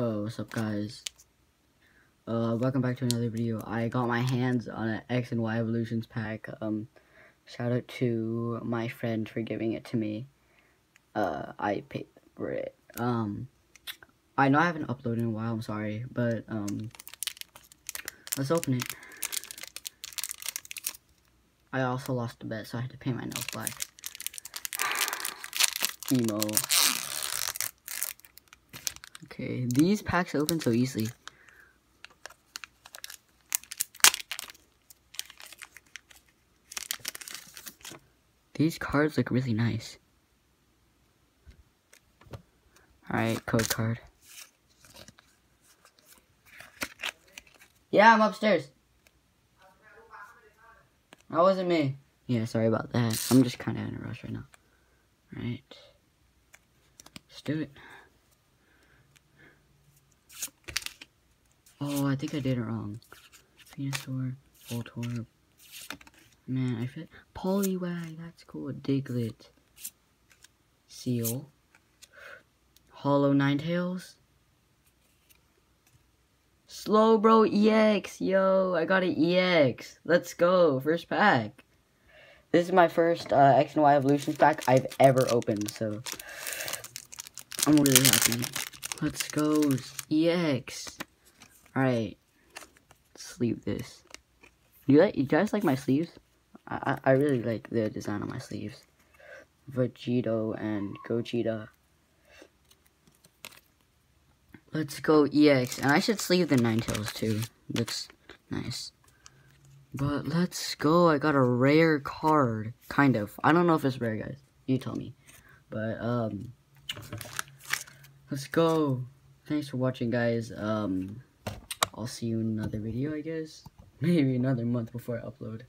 Oh, what's up guys? Uh, welcome back to another video. I got my hands on an X and Y Evolutions pack. Um, shout out to my friend for giving it to me. Uh, I paid for it. Um, I know I haven't uploaded in a while, I'm sorry, but, um, let's open it. I also lost a bet, so I had to paint my nails black. Emo. Okay, these packs open so easily. These cards look really nice. Alright, code card. Yeah, I'm upstairs. That wasn't me. Yeah, sorry about that. I'm just kind of in a rush right now. Alright. Let's do it. Oh, I think I did it wrong. Venusaur, Voltorb. Man, I fit Poliwag, that's cool. Diglett. Seel. Holo Ninetales. Slowbro EX, yo, I got an EX. Let's go, first pack. This is my first uh, X and Y Evolutions pack I've ever opened, so I'm really happy. Let's go, EX. Alright, sleeve this. You like? You guys like my sleeves? I, I, really like the design on my sleeves. Vegito and Gogeta. Let's go EX. And I should sleeve the Ninetales too. Looks nice. But let's go. I got a rare card. Kind of. I don't know if it's rare, guys. You tell me. But, um... Let's go. Thanks for watching, guys. Um... I'll see you in another video, I guess. Maybe another month before I upload.